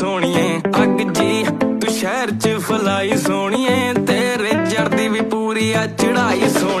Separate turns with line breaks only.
ਸੋਣੀਏ ਅੱਗ ਜੀ, ਤੂੰ ਸ਼ਹਿਰ ਚ ਫਲਾਈ ਸੋਣੀਏ ਤੇਰੇ ਜਰਦੀ ਵੀ ਪੂਰੀ ਆ ਚੜਾਈ ਸੋਣੀਏ